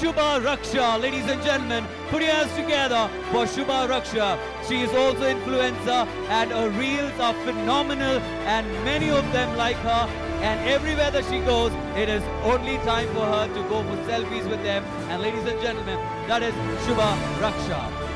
Shubharaksha, ladies and gentlemen, put your hands together for Shubharaksha. She is also influencer and her reels are phenomenal and many of them like her and everywhere that she goes, it is only time for her to go for selfies with them. And ladies and gentlemen, that is Shubha Raksha.